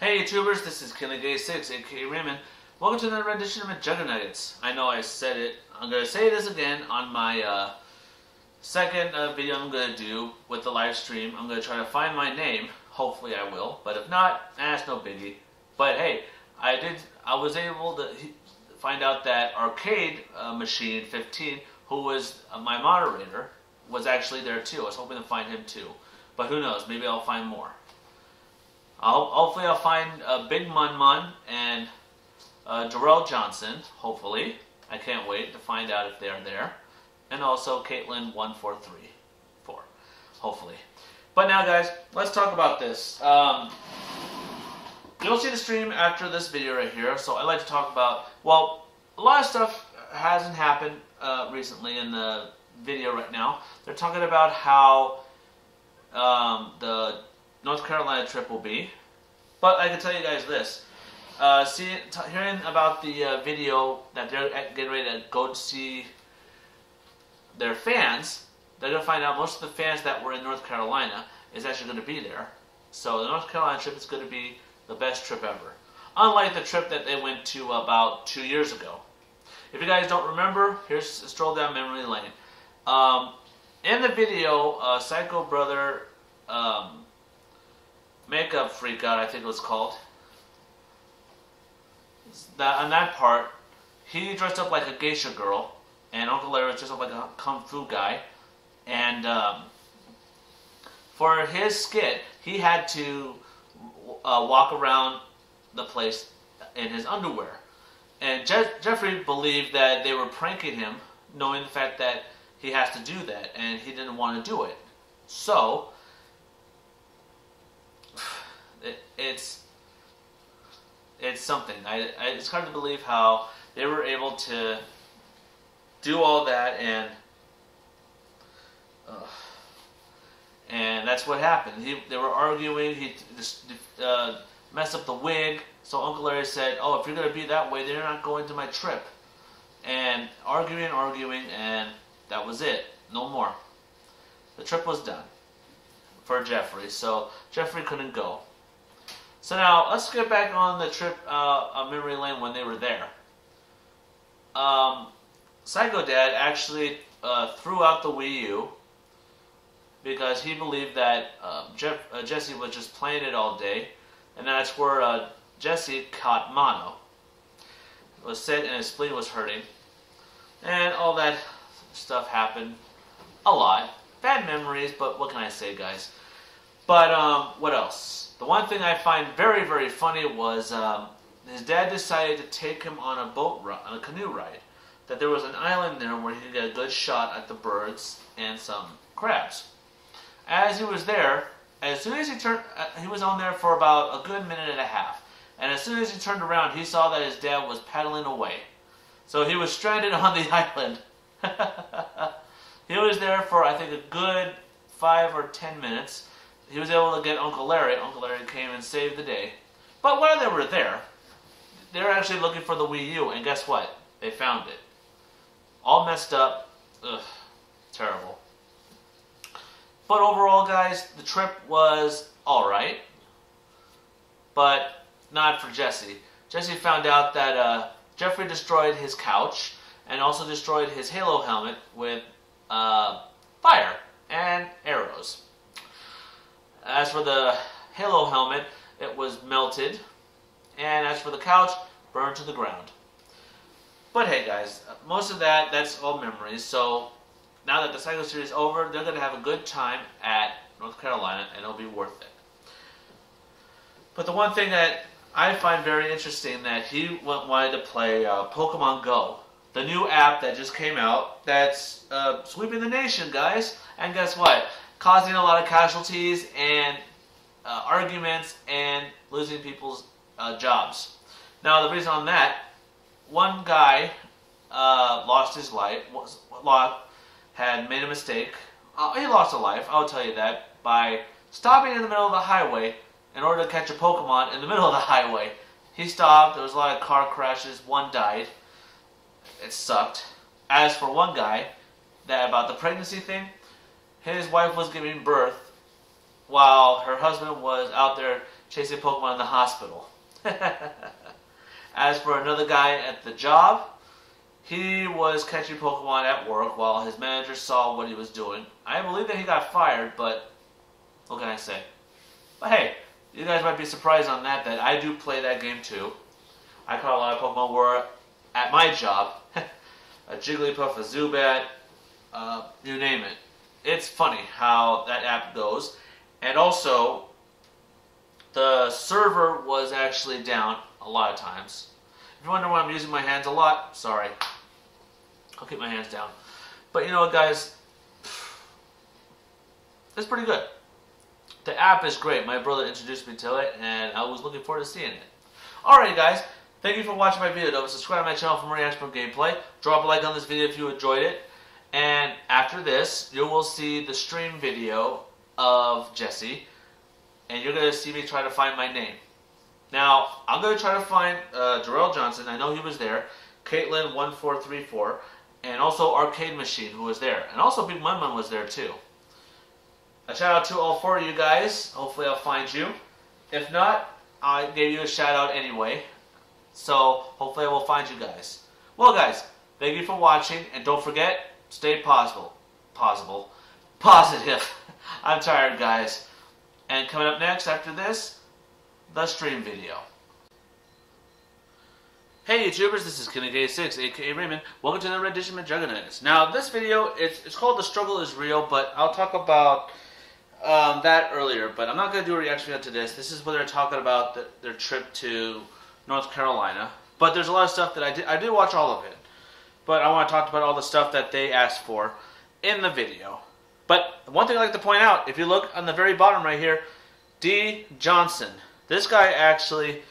Hey YouTubers, this is KillerGay6, aka Raymond. Welcome to another rendition of Jugger Nuggets. I know I said it. I'm to say this again on my uh, second uh, video I'm to do with the live stream. I'm to try to find my name. Hopefully I will. But if not, that's no biggie. But hey, I did. I was able to find out that Arcade uh, Machine 15, who was uh, my moderator, was actually there too. I was hoping to find him too. But who knows? Maybe I'll find more. I'll, hopefully I'll find uh, Big Mun Mun and uh, Darrell Johnson, hopefully. I can't wait to find out if they're there. And also Caitlin1434, hopefully. But now, guys, let's talk about this. Um, you'll see the stream after this video right here, so I'd like to talk about, well, a lot of stuff hasn't happened uh, recently in the video right now. They're talking about how um, the North Carolina trip will be. But I can tell you guys this. Uh, seeing, hearing about the uh, video that they're getting ready to go to see their fans, they're going to find out most of the fans that were in North Carolina is actually going to be there. So the North Carolina trip is going to be the best trip ever. Unlike the trip that they went to about two years ago. If you guys don't remember, here's a stroll down memory lane. Um, in the video, uh, Psycho Brother um, Makeup Freak Out, I think it was called. That on that part, he dressed up like a geisha girl, and Uncle Larry was dressed up like a kung fu guy, and um, for his skit, he had to uh, walk around the place in his underwear. And Je Jeffrey believed that they were pranking him, knowing the fact that he has to do that, and he didn't want to do it. So, it, it's it's something. I, I, it's hard to believe how they were able to do all that and uh, and that's what happened. He, they were arguing. He just uh, messed up the wig. So Uncle Larry said, "Oh, if you're gonna be that way, then you're not going to my trip." And arguing, arguing, and that was it. No more. The trip was done for Jeffrey. So Jeffrey couldn't go. So now let's get back on the trip uh, memory lane when they were there. Um, Psycho Dad actually uh, threw out the Wii U because he believed that uh, Jeff, uh, Jesse was just playing it all day, and that's where uh, Jesse caught mono. It was sick and his spleen was hurting, and all that stuff happened a lot. Bad memories, but what can I say, guys? But um, what else? The one thing I find very, very funny was um, his dad decided to take him on a boat ride, on a canoe ride. That there was an island there where he could get a good shot at the birds and some crabs. As he was there, as soon as he turned, uh, he was on there for about a good minute and a half. And as soon as he turned around, he saw that his dad was paddling away. So he was stranded on the island. he was there for, I think, a good five or ten minutes. He was able to get Uncle Larry. Uncle Larry came and saved the day. But while they were there, they were actually looking for the Wii U, and guess what? They found it. All messed up. Ugh, terrible. But overall, guys, the trip was alright. But not for Jesse. Jesse found out that uh, Jeffrey destroyed his couch and also destroyed his Halo helmet with uh, fire and arrows. As for the Halo helmet, it was melted, and as for the couch, burned to the ground. But hey guys, most of that, that's all memories, so now that the Psycho series is over, they're going to have a good time at North Carolina, and it'll be worth it. But the one thing that I find very interesting that he wanted to play uh, Pokemon Go the new app that just came out that's uh, sweeping the nation, guys. And guess what? Causing a lot of casualties and uh, arguments and losing people's uh, jobs. Now, the reason on that, one guy uh, lost his life, had made a mistake. Uh, he lost a life, I'll tell you that, by stopping in the middle of the highway in order to catch a Pokemon in the middle of the highway. He stopped, there was a lot of car crashes, one died it sucked. As for one guy, that about the pregnancy thing, his wife was giving birth while her husband was out there chasing Pokemon in the hospital. As for another guy at the job, he was catching Pokemon at work while his manager saw what he was doing. I believe that he got fired, but what can I say? But hey, you guys might be surprised on that, that I do play that game too. I caught a lot of Pokemon War at my job. a Jigglypuff, a Zubat, uh, you name it. It's funny how that app goes. And also, the server was actually down a lot of times. If you wonder why I'm using my hands a lot, sorry. I'll keep my hands down. But you know what, guys? It's pretty good. The app is great. My brother introduced me to it, and I was looking forward to seeing it. Alright, guys. Thank you for watching my video. Don't subscribe to my channel for more Expert gameplay. Drop a like on this video if you enjoyed it. And after this, you will see the stream video of Jesse. And you're going to see me try to find my name. Now, I'm going to try to find uh, Darrell Johnson. I know he was there. Caitlin1434. And also Arcade Machine, who was there. And also Big Mun was there, too. A shout out to all four of you guys. Hopefully I'll find you. If not, I gave you a shout out anyway. So hopefully I will find you guys. Well guys, thank you for watching and don't forget, stay possible. Possible. Positive. I'm tired guys. And coming up next after this, the stream video. Hey YouTubers, this is KennyK6, aka Raymond. Welcome to another rendition of Juggernauts. Now this video, it's, it's called The Struggle is Real, but I'll talk about um, that earlier, but I'm not going to do a reaction to this. This is where they're talking about the, their trip to North Carolina. But there's a lot of stuff that I did. I did watch all of it, but I want to talk about all the stuff that they asked for in the video. But one thing I'd like to point out, if you look on the very bottom right here, D Johnson. This guy actually,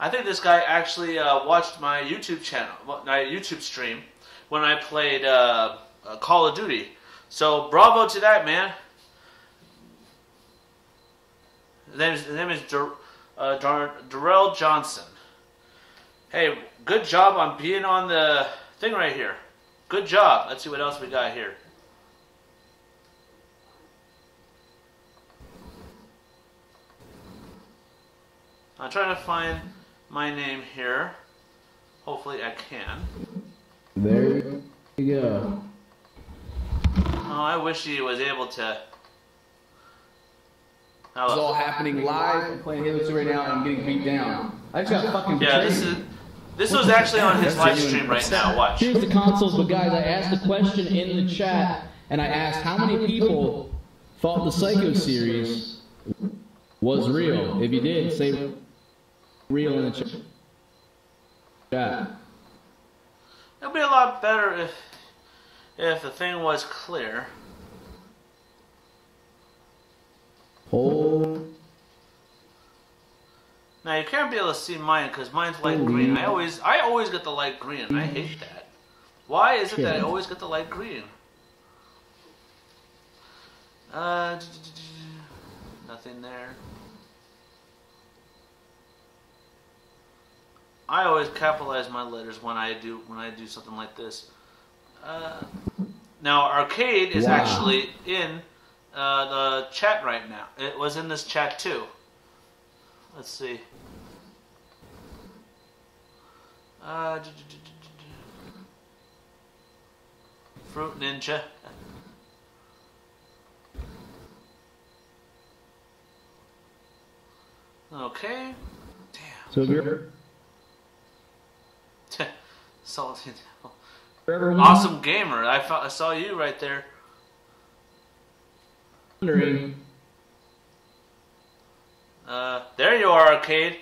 I think this guy actually uh, watched my YouTube channel, my YouTube stream when I played uh, uh Call of Duty. So bravo to that man. His name is, his name is uh, Dar, Darrell Johnson. Hey, good job on being on the thing right here. Good job. Let's see what else we got here. I'm trying to find my name here. Hopefully I can. There you go. Oh, I wish he was able to it's all happening live. I'm playing Halo 2 right now and I'm getting beat down. I just got fucking Yeah, this is this was actually on his live stream right now. Watch. Here's the consoles, but guys, I asked the question in the chat, and I asked how many people thought the Psycho series was real. If you did, say real in the chat. It'd be a lot better if if the thing was clear. Oh. Now you can't be able to see mine because mine's light green. I always, I always get the light green. I hate that. Why is it that I always get the light green? Uh, nothing there. I always capitalize my letters when I do when I do something like this. Uh, now arcade is wow. actually in uh, the chat right now. It was in this chat too. Let's see. Uh, Fruit Ninja. Okay. Damn. So you're salty. Awesome gamer. I, I saw you right there wondering. Uh, there you are, arcade.